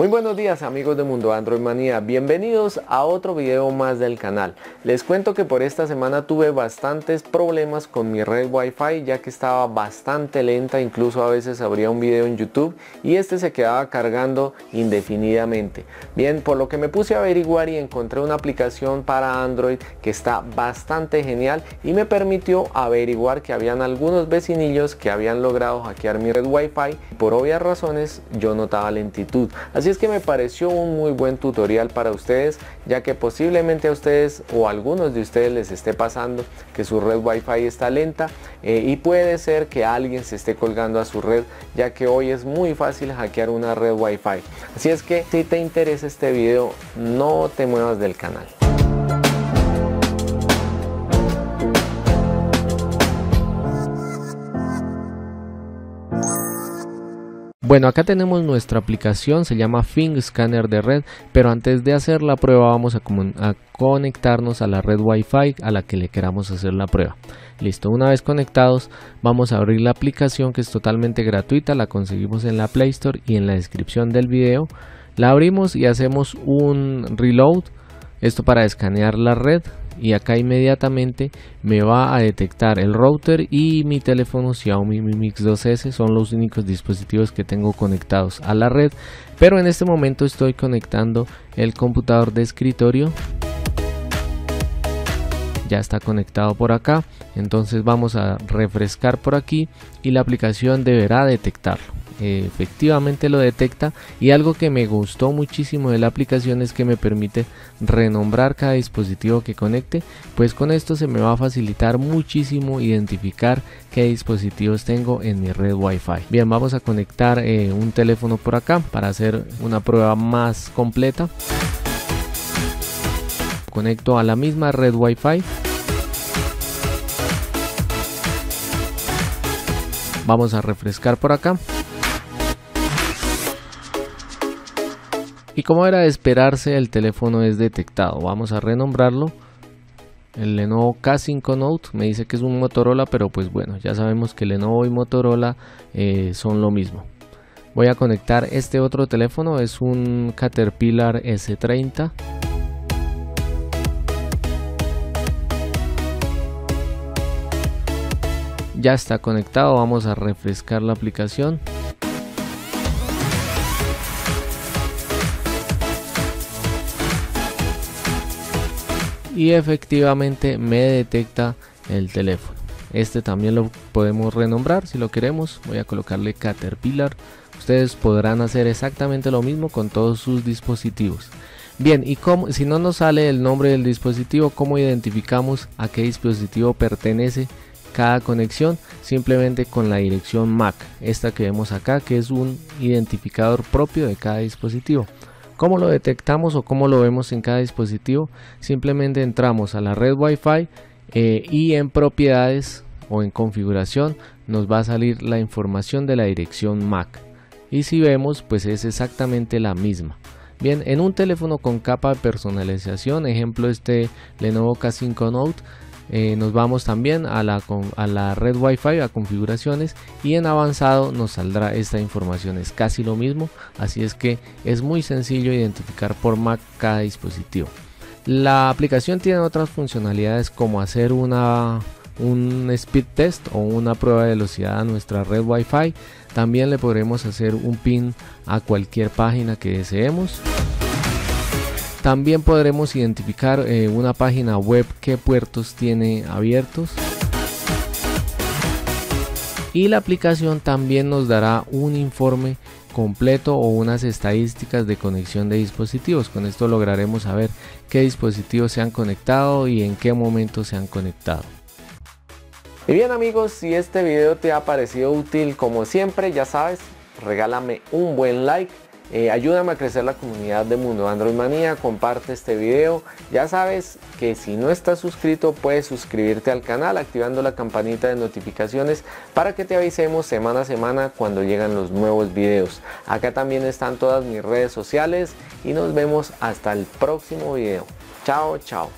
Muy buenos días amigos de Mundo Android Manía, bienvenidos a otro video más del canal. Les cuento que por esta semana tuve bastantes problemas con mi red Wi-Fi ya que estaba bastante lenta, incluso a veces abría un video en YouTube y este se quedaba cargando indefinidamente. Bien, por lo que me puse a averiguar y encontré una aplicación para Android que está bastante genial y me permitió averiguar que habían algunos vecinillos que habían logrado hackear mi red Wi-Fi. Por obvias razones yo notaba lentitud. Así es que me pareció un muy buen tutorial para ustedes, ya que posiblemente a ustedes o a algunos de ustedes les esté pasando que su red Wi-Fi está lenta eh, y puede ser que alguien se esté colgando a su red, ya que hoy es muy fácil hackear una red Wi-Fi. Así es que si te interesa este video, no te muevas del canal. Bueno, acá tenemos nuestra aplicación, se llama Fing Scanner de red, pero antes de hacer la prueba vamos a, conectarnos a la red Wi-Fi a la que le queramos hacer la prueba. Listo, una vez conectados vamos a abrir la aplicación que es totalmente gratuita, la conseguimos en la Play Store y en la descripción del video. La abrimos y hacemos un reload, esto para escanear la red y acá inmediatamente me va a detectar el router y mi teléfono Xiaomi Mi Mix 2S son los únicos dispositivos que tengo conectados a la red pero en este momento estoy conectando el computador de escritorio. Ya está conectado por acá entonces vamos a refrescar por aquí y la aplicación deberá detectarlo efectivamente lo detecta. Y algo que me gustó muchísimo de la aplicación es que me permite renombrar cada dispositivo que conecte pues con esto se me va a facilitar muchísimo identificar qué dispositivos tengo en mi red wifi. Bien vamos a conectar eh, un teléfono por acá para hacer una prueba más completa. Conecto a la misma red wifi. Vamos a refrescar por acá Y como era de esperarse, el teléfono es detectado. Vamos a renombrarlo. El Lenovo K5 Note me dice que es un Motorola, pero pues bueno, ya sabemos que Lenovo y Motorola eh, son lo mismo. Voy a conectar este otro teléfono, es un Caterpillar S30. Ya está conectado, vamos a refrescar la aplicación. Y efectivamente me detecta el teléfono. Este también lo podemos renombrar si lo queremos. Voy a colocarle Caterpillar. Ustedes podrán hacer exactamente lo mismo con todos sus dispositivos. Bien y como si no nos sale el nombre del dispositivo cómo identificamos a qué dispositivo pertenece cada conexión simplemente con la dirección MAC esta que vemos acá que es un identificador propio de cada dispositivo ¿Cómo lo detectamos o cómo lo vemos en cada dispositivo? Simplemente entramos a la red Wi-Fi eh, y en propiedades o en configuración nos va a salir la información de la dirección MAC. Y si vemos, pues es exactamente la misma. Bien, en un teléfono con capa de personalización, ejemplo este Lenovo K5 Note, eh, nos vamos también a la, a la red Wi-Fi, a configuraciones y en avanzado nos saldrá esta información. Es casi lo mismo, así es que es muy sencillo identificar por Mac cada dispositivo. La aplicación tiene otras funcionalidades como hacer una, un speed test o una prueba de velocidad a nuestra red Wi-Fi. También le podremos hacer un pin a cualquier página que deseemos. También podremos identificar eh, una página web qué puertos tiene abiertos. Y la aplicación también nos dará un informe completo o unas estadísticas de conexión de dispositivos. Con esto lograremos saber qué dispositivos se han conectado y en qué momento se han conectado. Y bien amigos, si este video te ha parecido útil como siempre, ya sabes, regálame un buen like eh, ayúdame a crecer la comunidad de Mundo Android Manía, comparte este video. Ya sabes que si no estás suscrito puedes suscribirte al canal activando la campanita de notificaciones para que te avisemos semana a semana cuando llegan los nuevos videos. Acá también están todas mis redes sociales y nos vemos hasta el próximo video. Chao, chao.